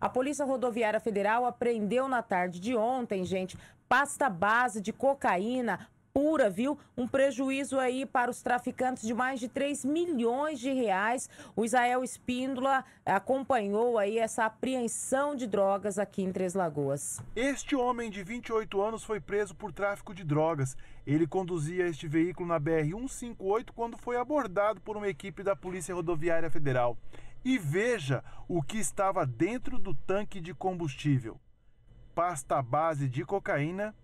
A Polícia Rodoviária Federal apreendeu na tarde de ontem, gente, pasta base de cocaína, pura, viu? Um prejuízo aí para os traficantes de mais de 3 milhões de reais. O Israel Espíndola acompanhou aí essa apreensão de drogas aqui em Três Lagoas. Este homem de 28 anos foi preso por tráfico de drogas. Ele conduzia este veículo na BR-158 quando foi abordado por uma equipe da Polícia Rodoviária Federal. E veja o que estava dentro do tanque de combustível. Pasta base de cocaína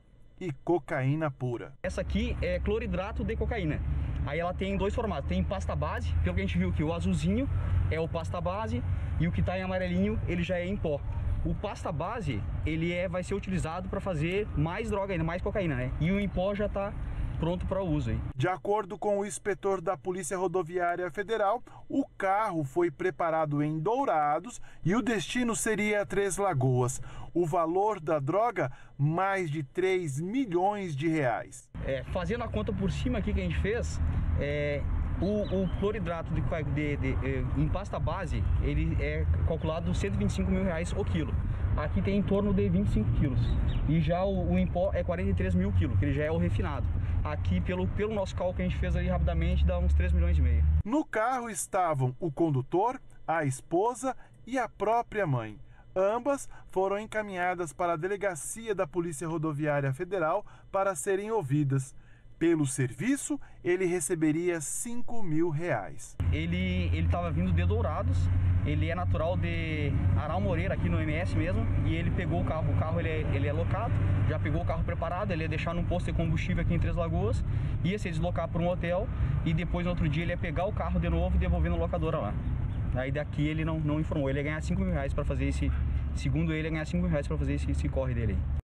e cocaína pura. Essa aqui é cloridrato de cocaína. Aí ela tem dois formatos, tem pasta base, pelo que a gente viu que o azulzinho é o pasta base e o que está em amarelinho ele já é em pó. O pasta base ele é, vai ser utilizado para fazer mais droga ainda, mais cocaína, né? E o em pó já está pronto para uso. Hein? De acordo com o inspetor da Polícia Rodoviária Federal, o carro foi preparado em Dourados e o destino seria Três Lagoas. O valor da droga, mais de 3 milhões de reais. É, fazendo a conta por cima aqui que a gente fez, é, o, o, cloridrato de, de, de, de, é, em pasta base, ele é calculado 125 mil reais o quilo. Aqui tem em torno de 25 quilos. E já o, o em pó é 43 mil quilos, que ele já é o refinado. Aqui, pelo, pelo nosso cálculo que a gente fez ali rapidamente, dá uns 3 milhões e meio. No carro estavam o condutor, a esposa e a própria mãe. Ambas foram encaminhadas para a delegacia da Polícia Rodoviária Federal para serem ouvidas. Pelo serviço, ele receberia 5 mil reais. Ele estava vindo de Dourados, ele é natural de Aral Moreira, aqui no MS mesmo, e ele pegou o carro. O carro ele é, ele é locado, já pegou o carro preparado, ele ia deixar num posto de combustível aqui em Três Lagoas, ia se deslocar para um hotel e depois no outro dia ele ia pegar o carro de novo e devolver na locadora lá. Aí daqui ele não, não informou, ele ia ganhar 5 mil reais para fazer esse, segundo ele, ia ganhar 5 mil reais para fazer esse, esse corre dele aí.